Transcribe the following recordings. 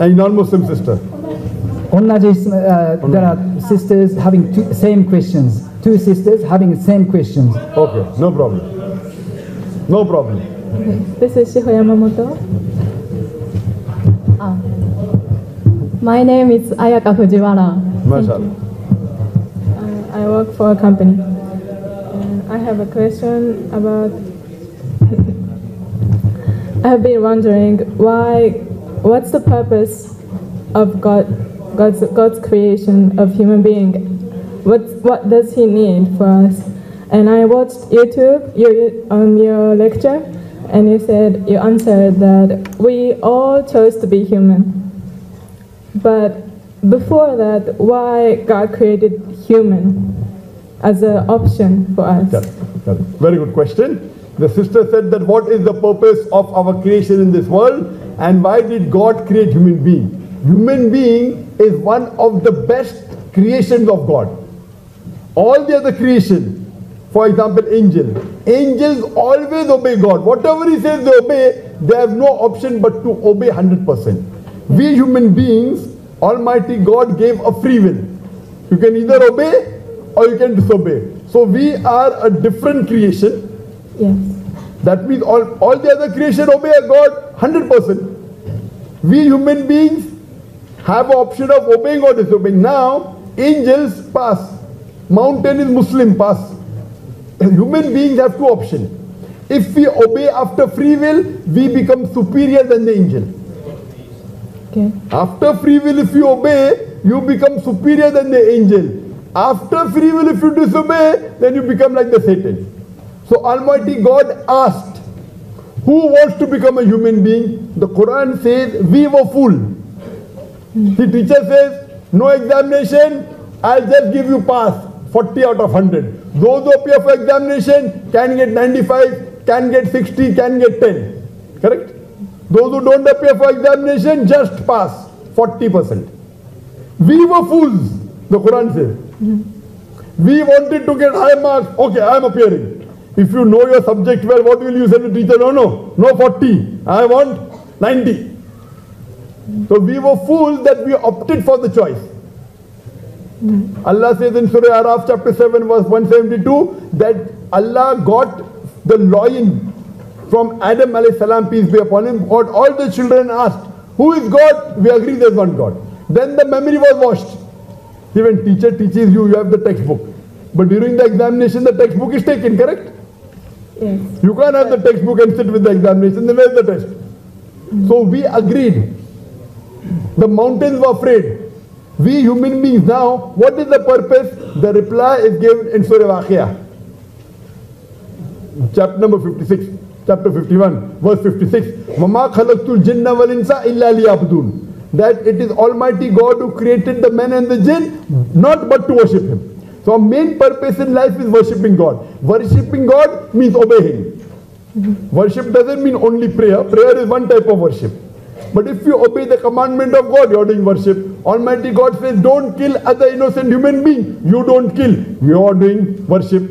A non-Muslim sister. Uh, there are sisters having two, same questions. Two sisters having same questions. Okay, no problem. No problem. This is Shiho Yamamoto. Ah. My name is Ayaka Fujiwara. Thank I, uh, I work for a company. Uh, I have a question about. I have been wondering why what's the purpose of God, God's, God's creation of human being? What, what does He need for us? And I watched YouTube, your, um, your lecture, and you said, you answered that we all chose to be human. But before that, why God created human as an option for us? Correct, correct. Very good question. The sister said that what is the purpose of our creation in this world and why did God create human being? Human being is one of the best creations of God. All the other creation, for example, angel. Angels always obey God. Whatever He says they obey, they have no option but to obey 100%. We human beings, Almighty God gave a free will. You can either obey or you can disobey. So we are a different creation. Yes. That means all, all the other creation obey God 100%. We human beings have option of obeying or disobeying. Now, angels pass. Mountain is Muslim pass. Human beings have two options. If we obey after free will, we become superior than the angel. Okay. After free will, if you obey, you become superior than the angel. After free will, if you disobey, then you become like the Satan. So Almighty God asked, who wants to become a human being? The Quran says, we were fool. The teacher says, no examination, I'll just give you pass, 40 out of 100. Those who appear for examination can get 95, can get 60, can get 10. Correct? Those who don't appear for examination just pass, 40%. We were fools, the Quran says. We wanted to get high marks. Okay, I am appearing. If you know your subject well, what will you say to teacher? No, no, no 40. I want 90. So we were fools that we opted for the choice. Allah says in Surah Araf chapter 7 verse 172 that Allah got the loin from Adam alayhi salam peace be upon him got all the children asked who is God? We agree there's one God. Then the memory was washed. Even teacher teaches you, you have the textbook. But during the examination the textbook is taken, correct? Yes. You can't have the textbook and sit with the examination, then where's the test? Mm. So we agreed. The mountains were afraid. We human beings now, what is the purpose? The reply is given in Surah Waqia. Chapter number 56, chapter 51, verse 56. Mama khalaqtul jinna wal insa illa liyabdun. That it is Almighty God who created the man and the jinn, not but to worship Him. So our main purpose in life is worshipping God. Worshipping God means obeying. Worship doesn't mean only prayer. Prayer is one type of worship. But if you obey the commandment of God, you are doing worship. Almighty God says, don't kill other innocent human being. You don't kill. You are doing worship.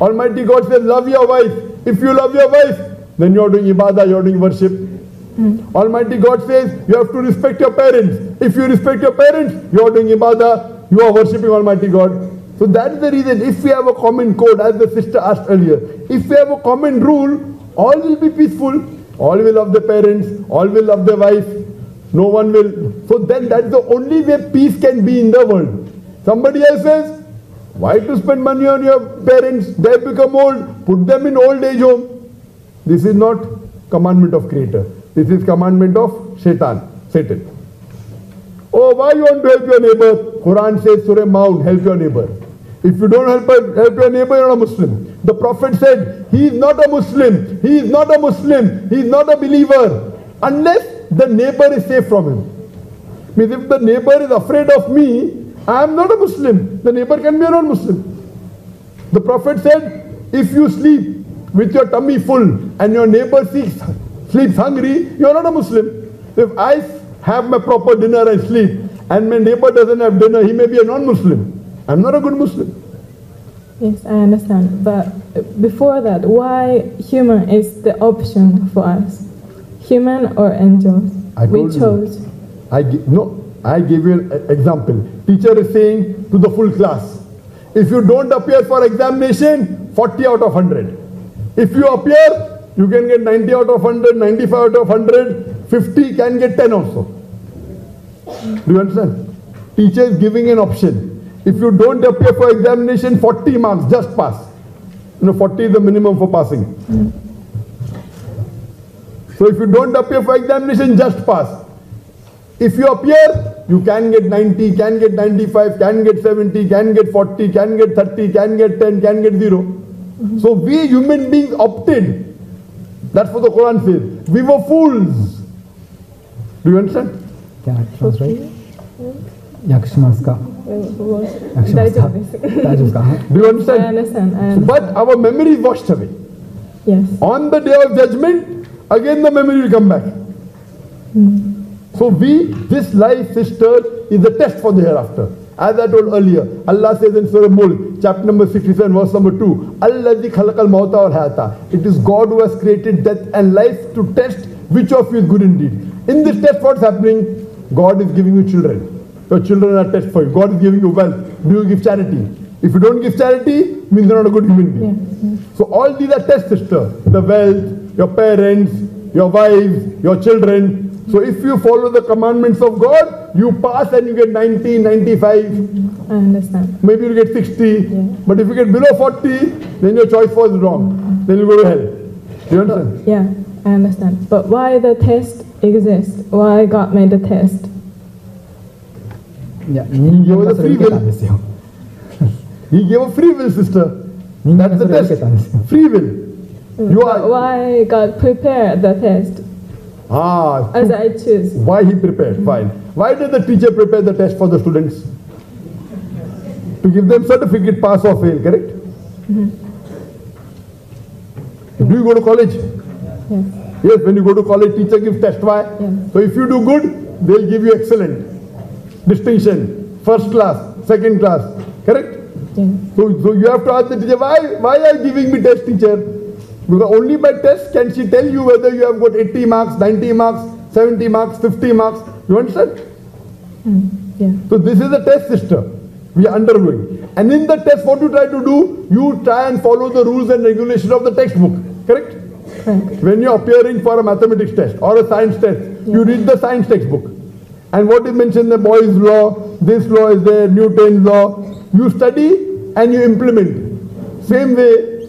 Almighty God says, love your wife. If you love your wife, then you are doing ibadah, you are doing worship. Almighty God says, you have to respect your parents. If you respect your parents, you are doing ibadah, you are worshipping Almighty God. So that's the reason, if we have a common code, as the sister asked earlier, if we have a common rule, all will be peaceful. All will love their parents, all will love their wife, no one will. So then that's the only way peace can be in the world. Somebody else says, why to spend money on your parents? They become old, put them in old age home. This is not commandment of creator. This is commandment of Satan, Satan. Oh, why you want to help your neighbor? Quran says, Surah Maun, help your neighbor. If you don't help, help your neighbor, you're not a Muslim. The Prophet said, he is not a Muslim. He is not a Muslim. He is not a believer. Unless the neighbor is safe from him. Means if the neighbor is afraid of me, I am not a Muslim. The neighbor can be a non-Muslim. The Prophet said, if you sleep with your tummy full and your neighbor sleeps, sleeps hungry, you are not a Muslim. If I have my proper dinner and sleep, and my neighbor doesn't have dinner, he may be a non-Muslim. I'm not a good Muslim. Yes, I understand. But before that, why human is the option for us? Human or angels? I we you. chose. I no, I give you an example. Teacher is saying to the full class, if you don't appear for examination, 40 out of 100. If you appear, you can get 90 out of 100, 95 out of 100, 50 can get 10 also. Do you understand? Teacher is giving an option. If you don't appear for examination, 40 marks, just pass. You know, 40 is the minimum for passing. So if you don't appear for examination, just pass. If you appear, you can get 90, can get 95, can get 70, can get 40, can get 30, can get 10, can get 0. So we human beings opted. That's what the Quran says. We were fools. Do you understand? Can I translate? 訳 しますか訳しますか大丈夫です。大丈夫ですか Do you I understand? understand. I understand. But our memory is washed away. Yes. On the day of judgment, again the memory will come back. So we, this life, sister, is the test for the hereafter. As I told earlier, Allah says in Surah Mulk, chapter number 67, verse number 2, Alladhi khalaqal mauta wal hayata. It is God who has created death and life to test which of you is good indeed. In this test, what's happening? God is giving you children. Your children are test for you. God is giving you wealth. Do you give charity? If you don't give charity, means you're not a good human being. So all these are tests, sister. The wealth, your parents, your wives, your children. So if you follow the commandments of God, you pass and you get 90, 95, I understand. maybe you get 60. Yeah. But if you get below 40, then your choice was wrong. Then you go to hell. Do you understand? Yeah, I understand. But why the test exists? Why God made the test? Yeah. You give free will. he gave a free will, sister. That's the test. Free will. You are. Why God prepared the test? Ah. As I choose. Why he prepared? Mm-hmm. Fine. Why did the teacher prepare the test for the students? To give them certificate, pass or fail, correct? Mm -hmm. Do you go to college? Yes. Yes, when you go to college, teacher gives test. Why? Yes. So if you do good, they'll give you excellent distinction, first class, second class, correct? So, so you have to ask the teacher, why, why are you giving me test, teacher? Because only by test can she tell you whether you have got 80 marks, 90 marks, 70 marks, 50 marks. You understand? Hmm. Yeah. So this is the test system we are undergoing. And in the test, what you try to do, you try and follow the rules and regulations of the textbook. Correct? Correct. When you're appearing for a mathematics test or a science test, you read the science textbook. And what is mentioned, the Boyle's law, this law is there, Newton's law. You study and you implement. Same way,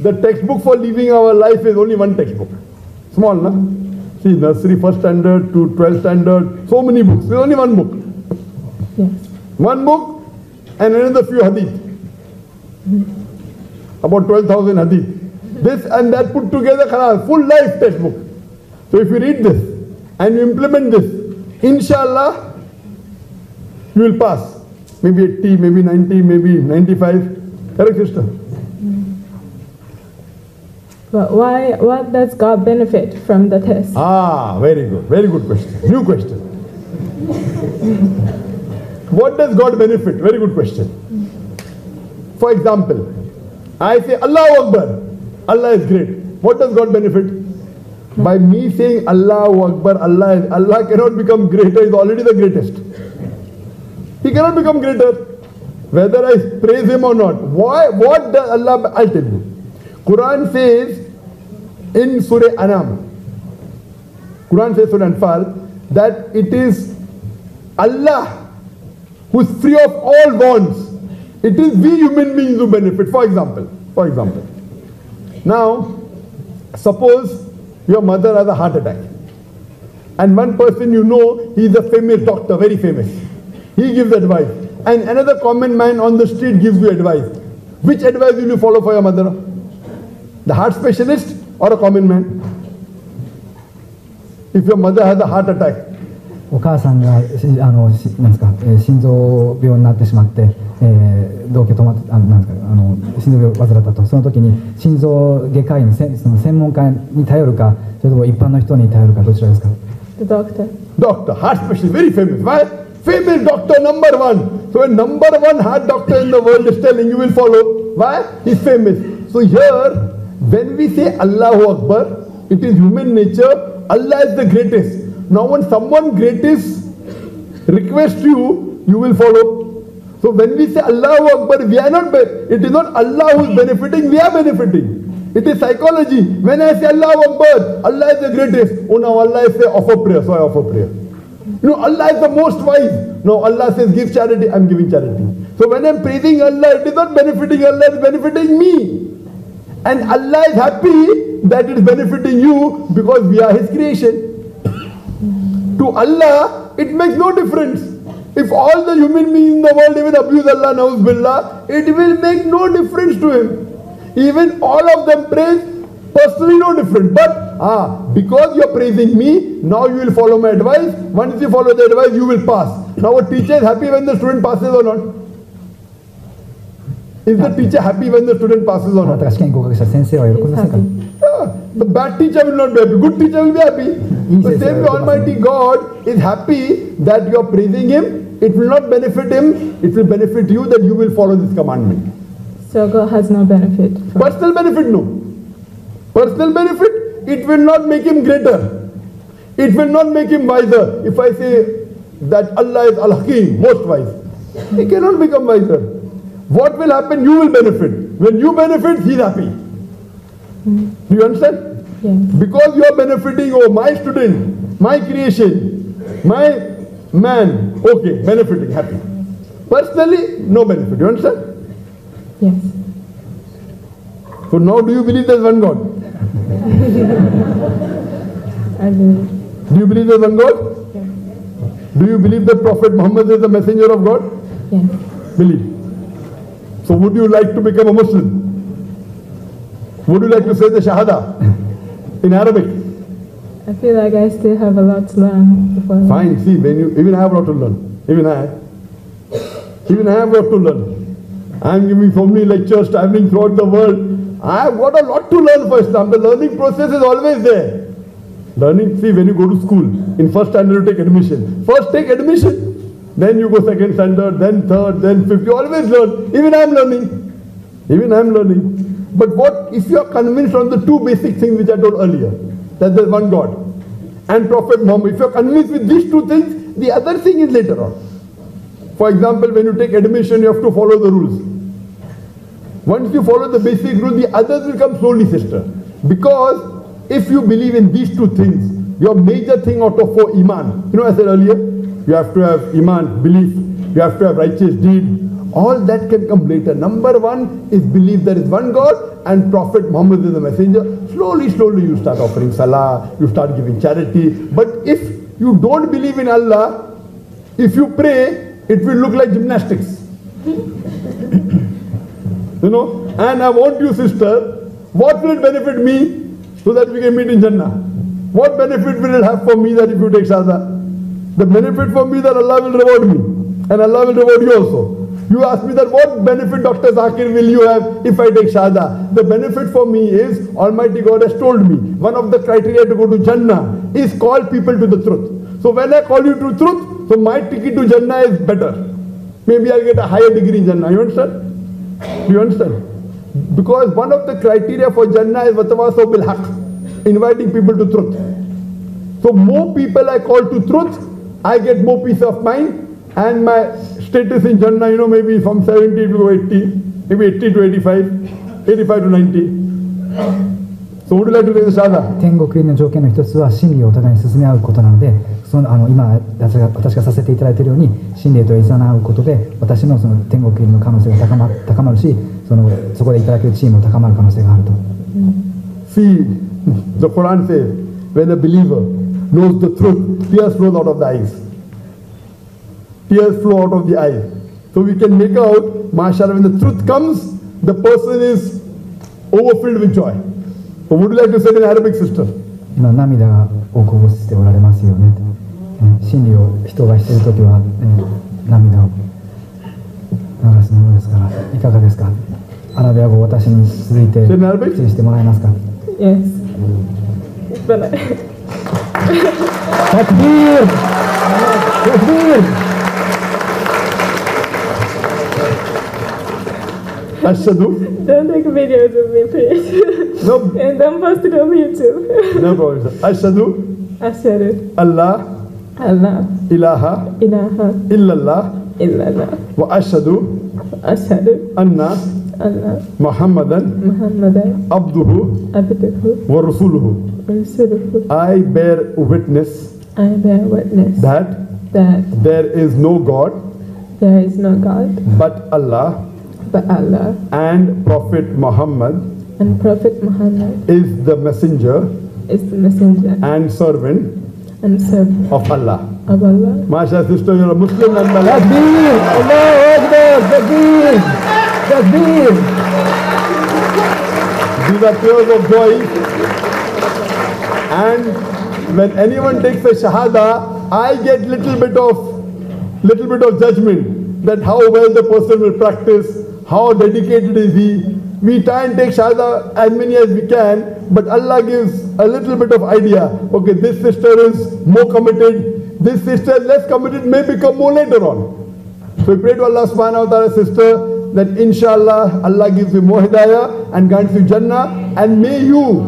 the textbook for living our life is only one textbook. Small, na? See, nursery first standard to 12th standard, so many books. There's only one book. Yes. One book and another few hadith. About 12,000 hadith. This and that put together, full life textbook. So if you read this and you implement this, inshallah, you will pass. Maybe 80, maybe 90, maybe 95. Correct, sister? But why? What does God benefit from the test? Ah, very good. Very good question. New question. what does God benefit? Very good question. For example, I say Allah Akbar. Allah is great. What does God benefit? By me saying Allahu Akbar, Allah Allah cannot become greater, is already the greatest. He cannot become greater. Whether I praise him or not. Why? What does Allah? I'll tell you. Quran says in Surah Anam, Quran says Surah Anfal that it is Allah who is free of all bonds. It is we human beings who benefit. For example, for example, now suppose your mother has a heart attack, and one person you know he is a famous doctor, very famous. He gives advice, and another common man on the street gives you advice. Which advice will you follow for your mother? The heart specialist or a common man? If your mother has a heart attack, お母さんがしあのしなんですか、えー心臓病になってしまって、 えー、動脈止まってあのなんですかあの心臓病を患ったとその時に心臓外科医のせその専門家に頼るかそれとも一般の人に頼るかどちらですか The doctor. doctor, heart specialist, very famous. Why? Famous doctor number one. So a number one heart doctor in the world is telling you will follow. Why? He's famous. So here, when we say Allahu Akbar, it is human nature. Allah is the greatest. Now when someone greatest requests you, you will follow. So when we say Allahu Akbar, we are not, it is not Allah who is benefiting, we are benefiting. It is psychology. When I say Allahu Akbar, Allah is the greatest. Oh now Allah say offer prayer, so I offer prayer. You know, Allah is the most wise. No, Allah says give charity, I'm giving charity. So when I'm praising Allah, it is not benefiting Allah, it is benefiting me. And Allah is happy that it is benefiting you because we are His creation. To Allah, it makes no difference. If all the human beings in the world even abuse Allah, Nauzbillah, it will make no difference to him. Even all of them praise, personally no different. But ah, because you're praising me, now you will follow my advice. Once you follow the advice, you will pass. Now a teacher is happy when the student passes or not. Is the teacher happy when the student passes or not? Ah, the bad teacher will not be happy. Good teacher will be happy. The same Almighty God is happy that you are praising Him it will not benefit Him. It will benefit you that you will follow this commandment. So God has no benefit. Personal benefit, no. Personal benefit, it will not make Him greater. It will not make Him wiser. If I say that Allah is Al Hakim, most wise, He cannot become wiser. What will happen? You will benefit. When you benefit, He is happy. Hmm. Do you understand? yes. Because you are benefiting, oh, my student, my creation, my man, okay, benefiting, happy. Personally, no benefit. You understand? Yes. So now do you believe there's one God? I believe. Do you believe there's one God? Yes. Do you believe that Prophet Muhammad is the messenger of God? Yes. Believe. So would you like to become a Muslim? Would you like to say the Shahada in Arabic? I feel like I still have a lot to learn. Fine, see, when you, even have a lot to learn. Even I. Even I have a lot to learn. I am giving so many lectures, traveling throughout the world. I have got a lot to learn for Islam. The learning process is always there. Learning, see, when you go to school, in first standard you take admission. First take admission, then you go second standard, then third, then fifth. You always learn. Even I am learning. Even I am learning. But what if you are convinced on the two basic things which I told earlier, that there is one God and Prophet Muhammad, if you are convinced with these two things, the other thing is later on. For example, when you take admission, you have to follow the rules. Once you follow the basic rule, the others will come slowly, sister. Because if you believe in these two things, your major thing out of four, Iman. You know, I said earlier, you have to have Iman, belief, you have to have righteous deed. All that can come later. Number one is believe there is one God and Prophet Muhammad is the messenger. Slowly, slowly you start offering salah, you start giving charity. But if you don't believe in Allah, if you pray, it will look like gymnastics. You know, and I want you, sister, what will it benefit me so that we can meet in Jannah? What benefit will it have for me that if you take Shahada? The benefit for me that Allah will reward me and Allah will reward you also. You ask me that what benefit, Dr. Zakir, will you have if I take Shahada? The benefit for me is Almighty God has told me one of the criteria to go to Jannah is call people to the truth. So when I call you to truth, so my ticket to Jannah is better. Maybe I'll get a higher degree in Jannah. You understand? You understand? Because one of the criteria for Jannah is watawasaw bil haq, inviting people to truth. So more people I call to truth, I get more peace of mind and my status in Jannah, you know, maybe from 70 to 80, maybe 80 to 85, 85 to 90. So would you like to take the Shahada? 天国入りの条件の一つは真理をお互いに進め合うことなのでそのあの今私が私がさせていただいているように真理へといざなうことで私のその天国入りの可能性が高ま高まるしそのそこでいただけるチームも高まる可能性があると See, the Quran says, when a believer knows the truth, tears flow out of the eyes. Tears flow out of the eyes. So we can make out, mashallah, when the truth comes, the person is overfilled with joy. So would you like to say it in Arabic, sister? 今涙がをこぼしておられますよね、えー真理を人がしている時は、えー涙を流すものですからいかがですかアラビア語私に続いて Say in Arabic? 口にしてもらえますか Yes. But I, А? Don't take videos of me, please. No. And don't post it on YouTube. No problem. sir. Ashhadu Allah. Allah Ilaha. ilaha Illallah. illallah إلا الله wa ashhadu وأشهد anna Allah. Muhammadan Muhammadan. abduhu Abduhu. wa rasuluhu. I bear witness I bear witness that that there is no God there is no God but Allah but Allah and Prophet Muhammad and Prophet Muhammad is the messenger is the messenger and servant and servant of Allah. of Allah. Masha sister, you're a Muslim nonetheless. Takbir! Allahu Akbar! Takbir! Takbir! These are tears of joy. And when anyone takes a shahada, I get little bit of little bit of judgment that how well the person will practice, how dedicated is he. We try and take shahada as many as we can, but Allah gives a little bit of idea. Okay, this sister is more committed, this sister is less committed, may become more later on. So we pray to Allah subhanahu wa ta'ala, sister, that inshallah Allah gives you more hidayah and grants you Jannah and may you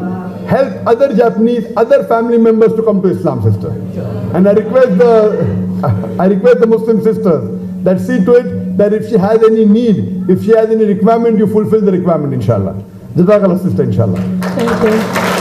help other Japanese, other family members to come to Islam, sister. And I request the I request the Muslim sisters that see to it that if she has any need, if she has any requirement, you fulfill the requirement, inshallah. Jazakallah, sister, inshallah. Thank you.